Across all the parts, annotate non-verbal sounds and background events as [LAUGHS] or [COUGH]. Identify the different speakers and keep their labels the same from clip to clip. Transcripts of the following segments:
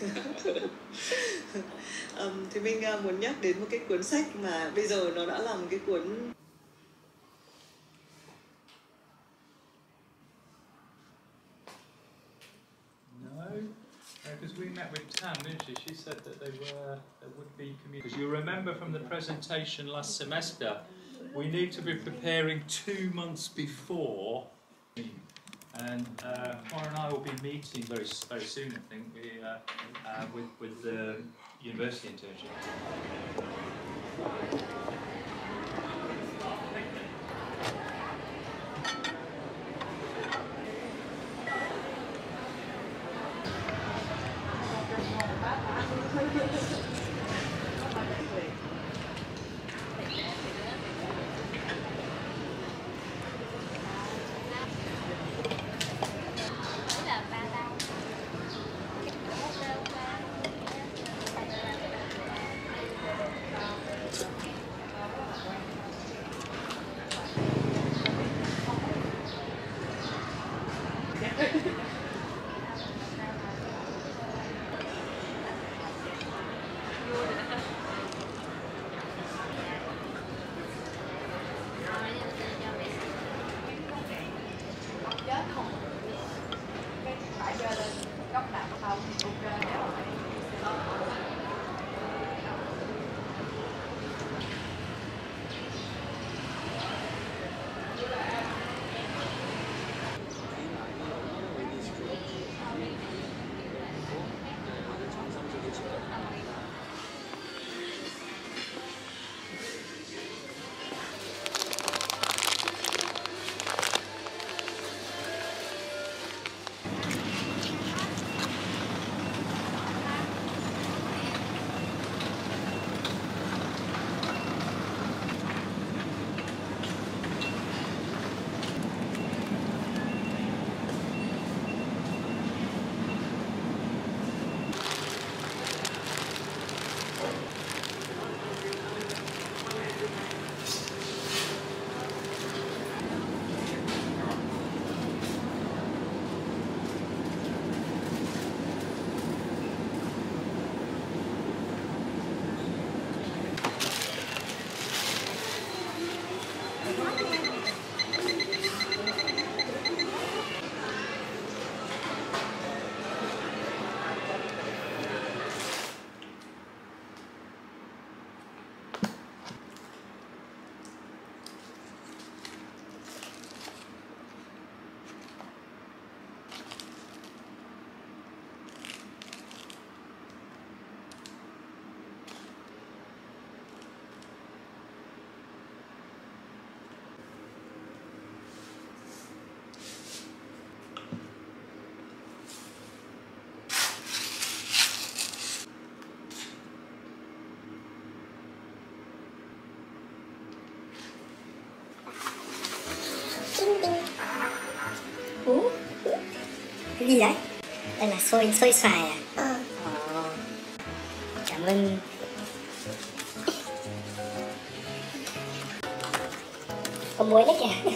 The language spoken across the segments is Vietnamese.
Speaker 1: [LAUGHS] um, thì mình à, muốn nhắc đến một cái cuốn sách mà bây giờ nó đã là một cái cuốn
Speaker 2: because we met with Tam, didn't she? She said that they were there would be Because you remember from the presentation last semester, we need to be preparing two months before, And uh, and I will be meeting very very soon, I think, we, uh, uh, with, with the university internship.
Speaker 3: Cái gì đấy? Đây là xôi xôi xoài à?
Speaker 4: Ờ,
Speaker 3: Ồ. Cảm ơn. Có muối đấy kìa.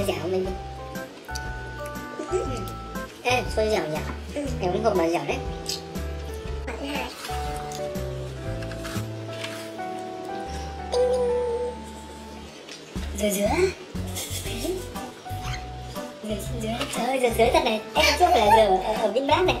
Speaker 3: Xôi dẻo mình đi. Ê, xôi dẻo nhỉ?
Speaker 4: Ừ.
Speaker 3: Em cũng hộp mà dẻo đấy.
Speaker 4: bạn thứ hai
Speaker 3: Dừa dứa. Dừa dứa. Trời ơi, dừa dứa thật này. Em chưa phải là dừa ở, ở Vinmart này.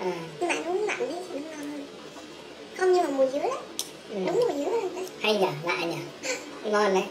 Speaker 3: À nhưng mà
Speaker 4: ăn uống lạnh đấy thì nó ngon hơn. Không nhưng mà mùi dứa đấy
Speaker 3: ừ.
Speaker 4: đúng mùi dứa đấy
Speaker 3: hay nhỉ lạ nhỉ ngon đấy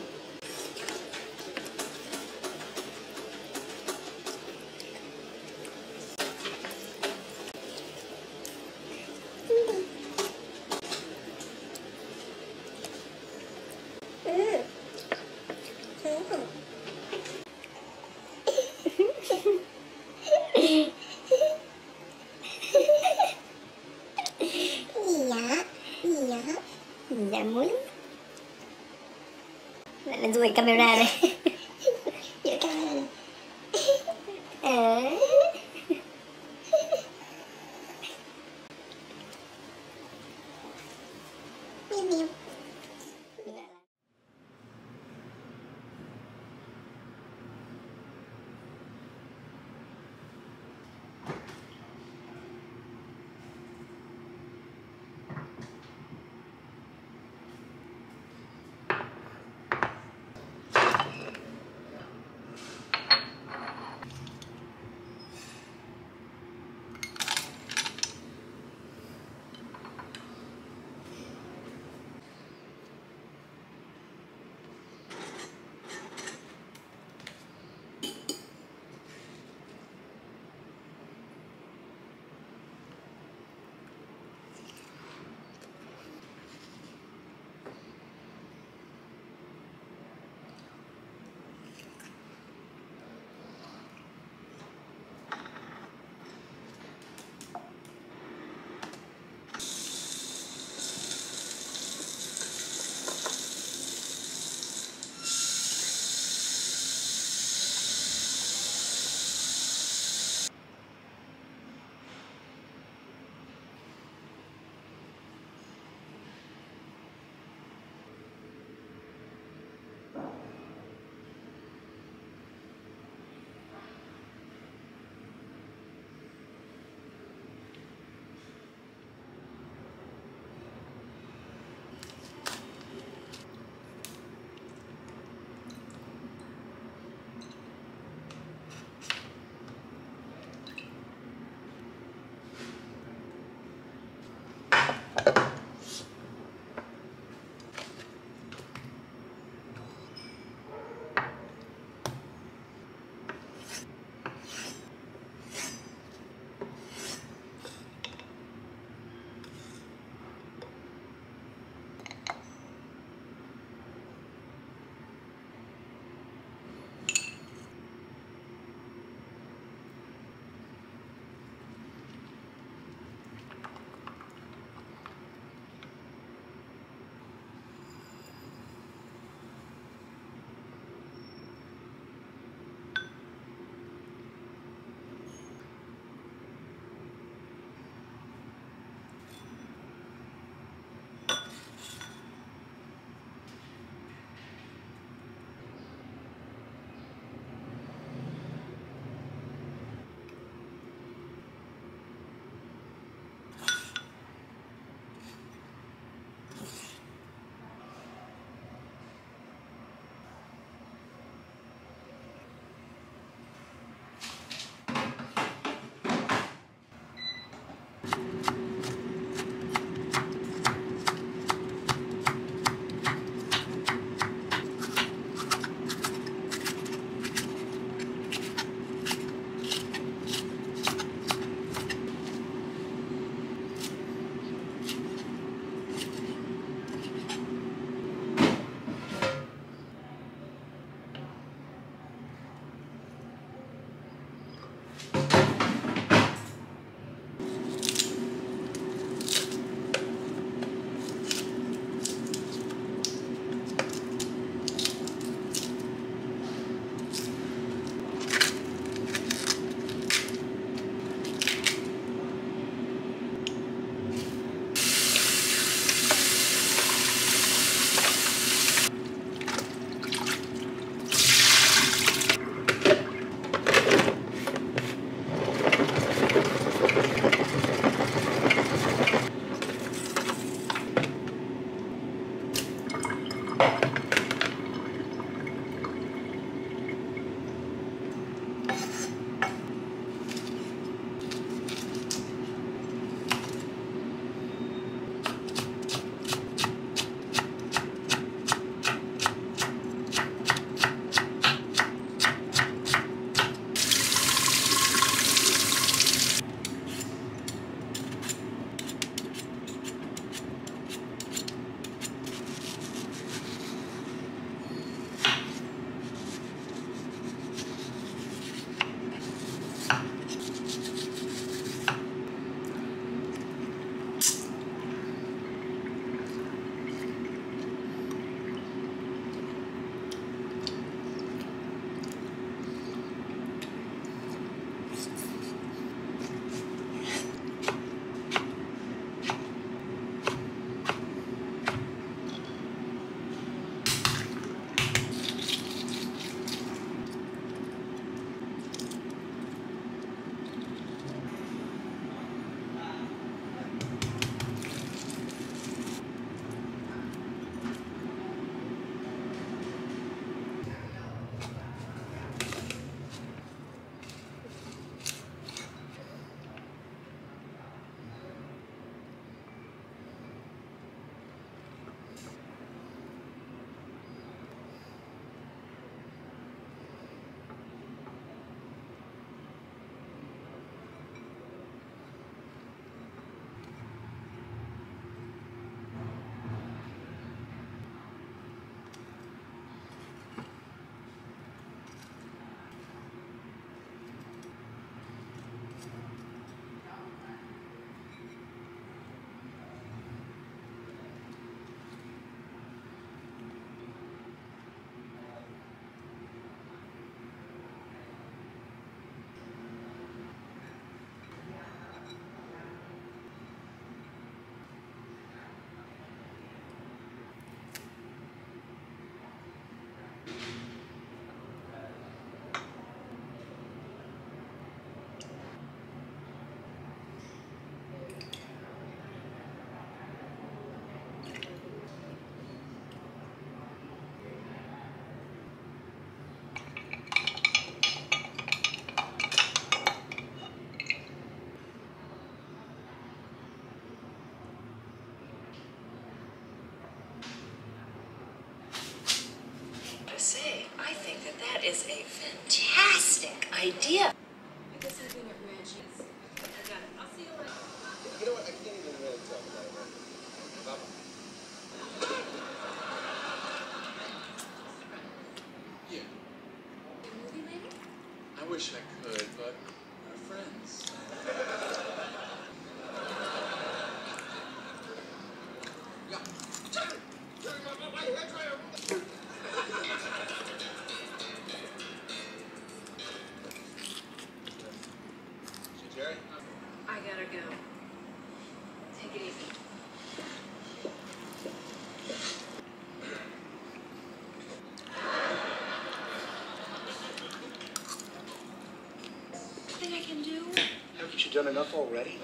Speaker 5: done enough already?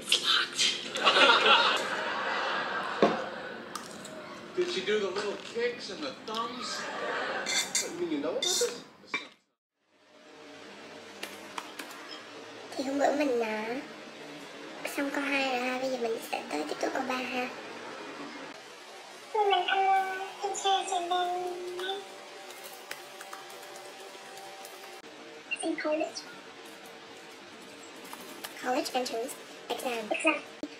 Speaker 6: It's locked.
Speaker 5: Did she do the little kicks and the thumbs? You mean you know about this?
Speaker 4: thì hôm bữa mình à, xong câu hai rồi ha bây giờ mình sẽ tới tiếp tục câu ba ha college college entrance exam exam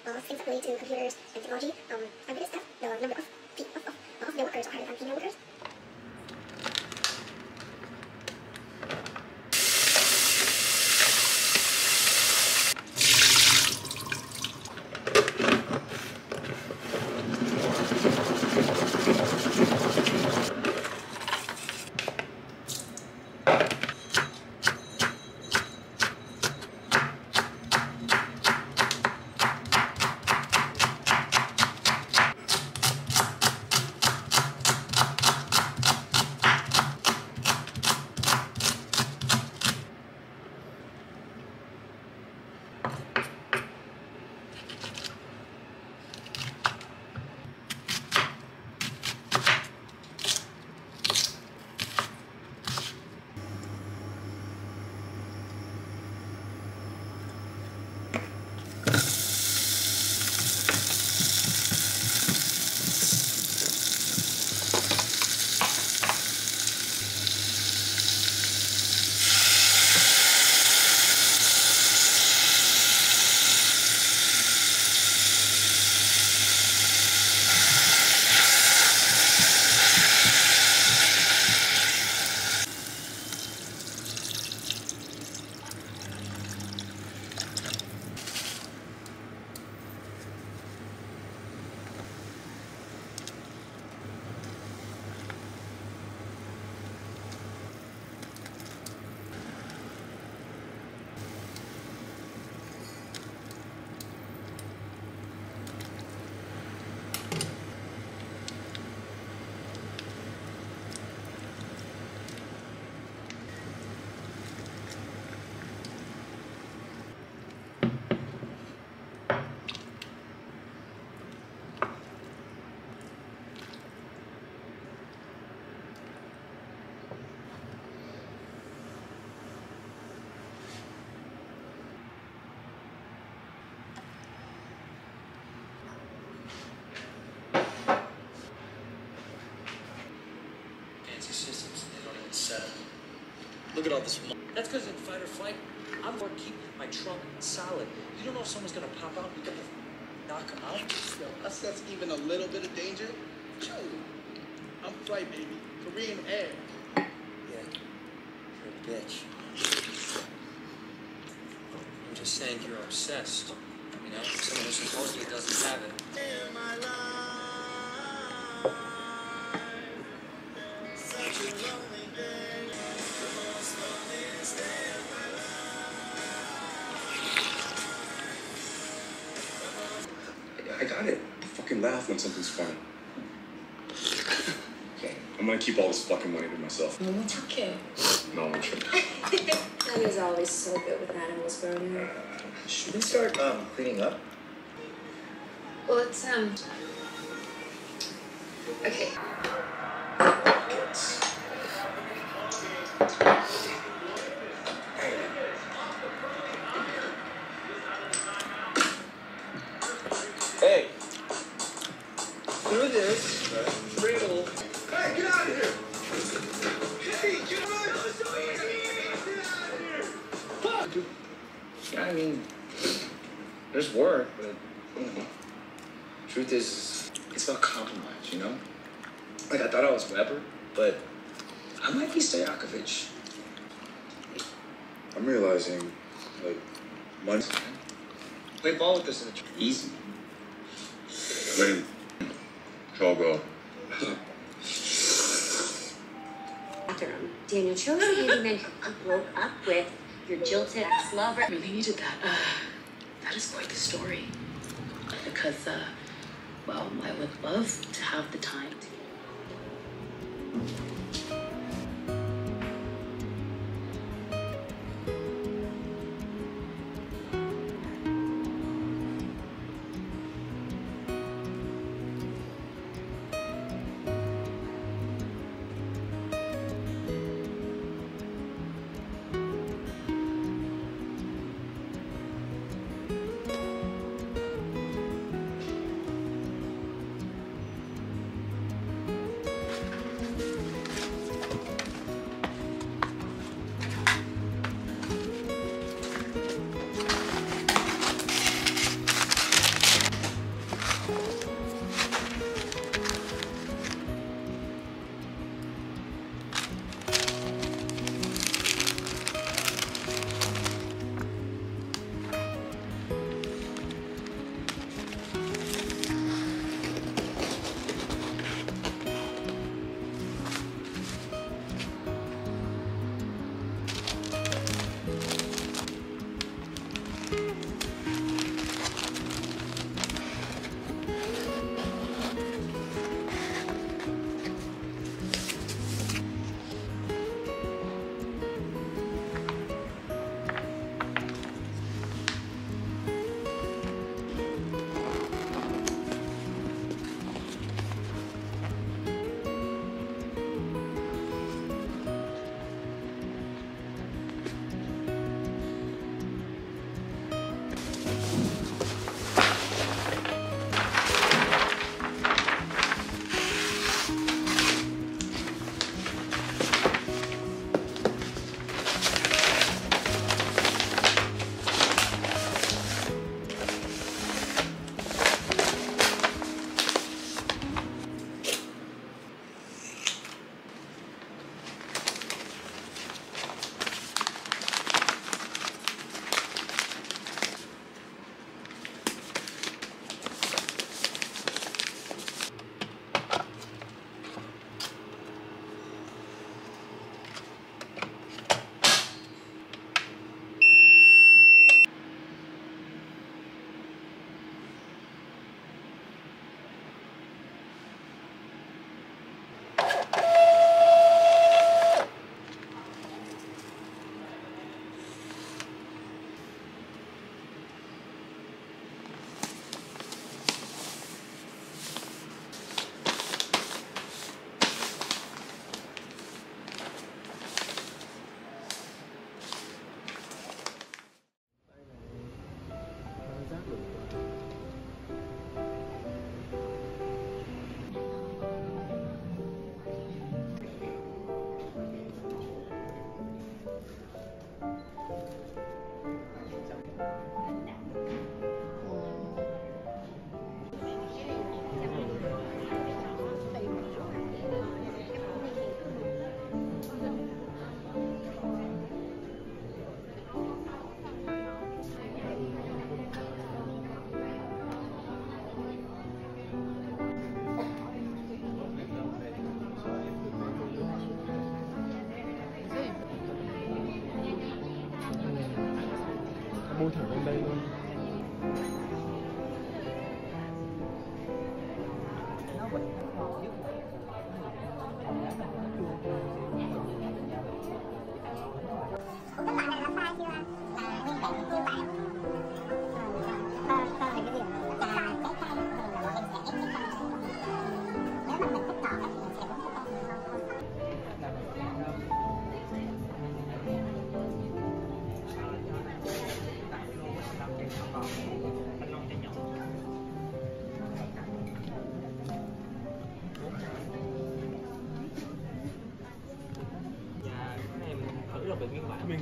Speaker 4: uh, things related to computers and technology um I'm gonna step the number of, of, of, of the workers are higher than female workers
Speaker 7: Look at all this. That's because in fight or flight, I'm going to keep my trunk solid. You don't know if someone's going to pop out. You got to knock them out.
Speaker 5: Yo, us that's even a little bit of danger. Chill. I'm flight baby. Korean Air.
Speaker 7: Yeah, you're a bitch. I'm just saying you're obsessed. You know, someone who supposedly doesn't have it.
Speaker 8: Something's funny. okay, I'm gonna keep all this fucking money to myself.
Speaker 6: No, It's okay.
Speaker 8: No, I'm tripping. [LAUGHS]
Speaker 6: I always so good with animals growing up.
Speaker 5: Should we start um, cleaning up?
Speaker 6: Well, it's, um. Okay.
Speaker 5: Hey.
Speaker 3: needed that.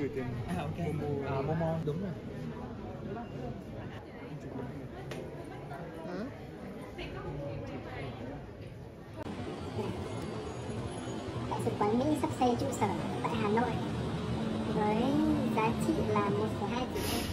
Speaker 6: Gửi tiền à, ok. Momo, à, Momo đúng rồi
Speaker 9: Đại sứ quán Mỹ sắp xây trụ sở tại Hà Nội với giá trị là 1,2 tỷ đô.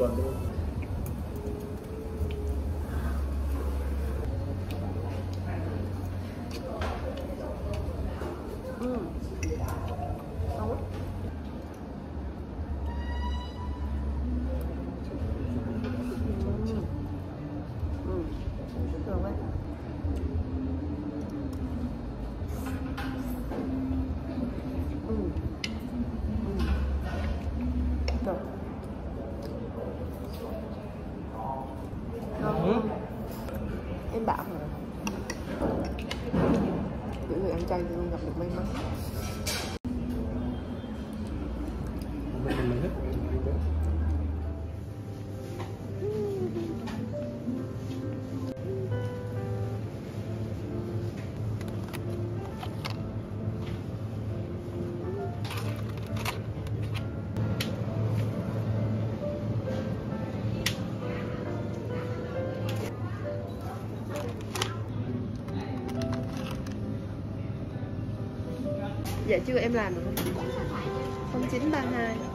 Speaker 10: One.
Speaker 11: Dạ chưa em làm được không? 0932